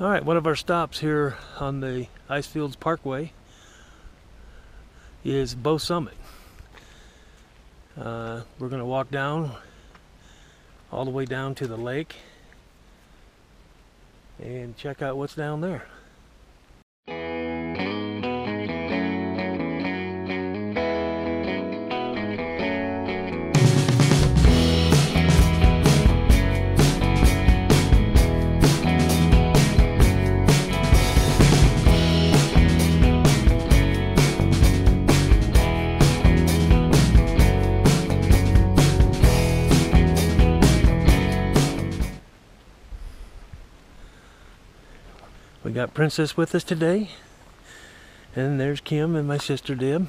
All right, one of our stops here on the Icefields Parkway is Bow Summit. Uh, we're going to walk down all the way down to the lake and check out what's down there. We got Princess with us today. And there's Kim and my sister Deb.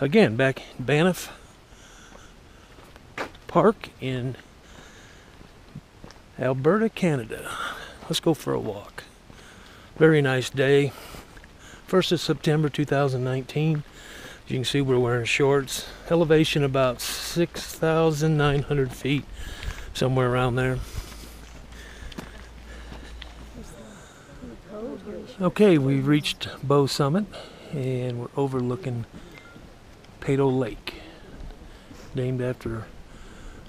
Again, back in Banff Park in Alberta, Canada. Let's go for a walk. Very nice day. 1st of September 2019. You can see, we're wearing shorts. Elevation about 6,900 feet, somewhere around there. Okay, we've reached Bow Summit and we're overlooking Peyto Lake, named after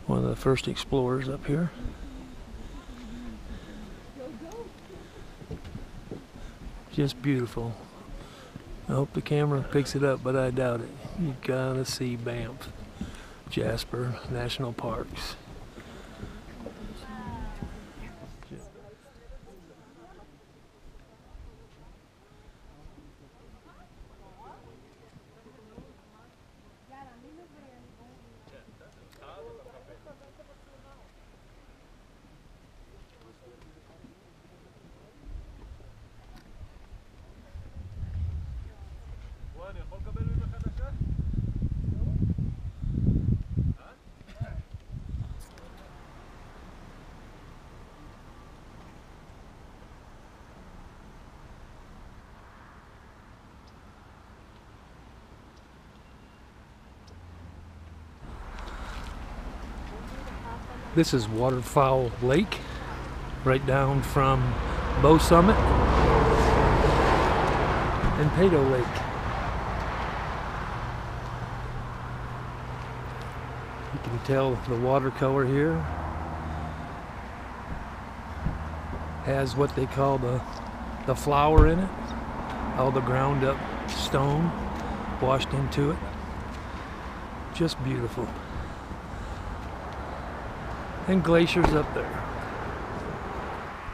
one of the first explorers up here. Just beautiful. I hope the camera picks it up, but I doubt it. You gotta see Banff, Jasper National Parks. This is Waterfowl Lake, right down from Bow Summit and Peyto Lake. You can tell the watercolor here has what they call the the flour in it, all the ground up stone washed into it. Just beautiful and glaciers up there.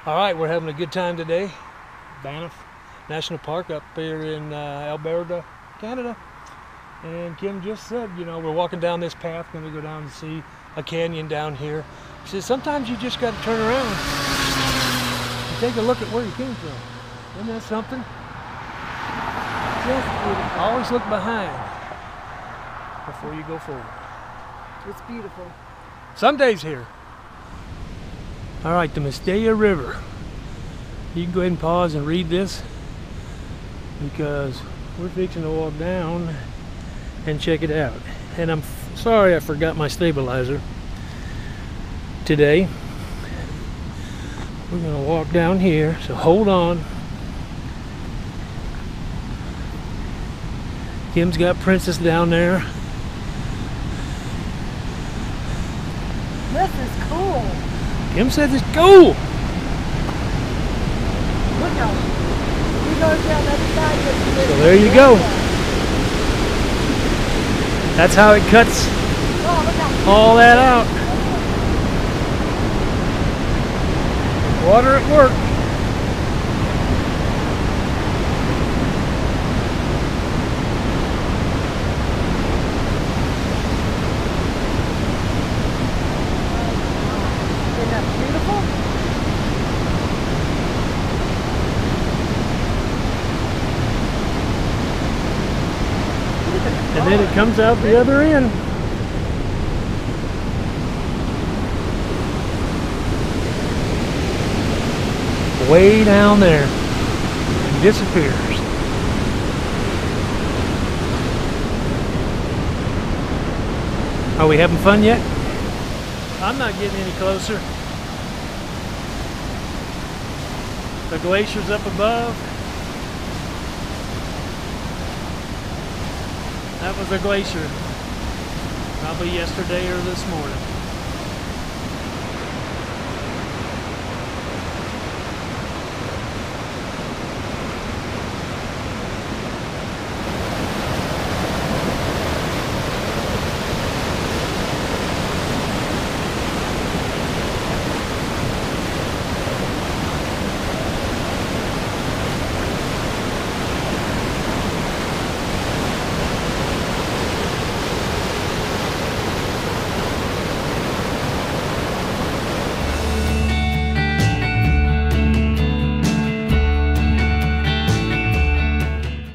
All right, we're having a good time today. Banff National Park up here in uh, Alberta, Canada. And Kim just said, you know, we're walking down this path, going to go down and see a canyon down here. She says, sometimes you just got to turn around and take a look at where you came from. Isn't that something? Just always look behind before you go forward. It's beautiful. Someday's Here. All right, the Mistaya River. You can go ahead and pause and read this because we're fixing to walk down and check it out. And I'm sorry I forgot my stabilizer today. We're gonna walk down here, so hold on. Kim's got Princess down there. This is cool. Kim says it's cool. Look how he goes down other side. So there you go. That's how it cuts all that out. Water at work. Isn't that beautiful? Look at the And then it comes out the other end. Way down there. And disappears. Are we having fun yet? I'm not getting any closer. The glacier's up above. That was a glacier. Probably yesterday or this morning.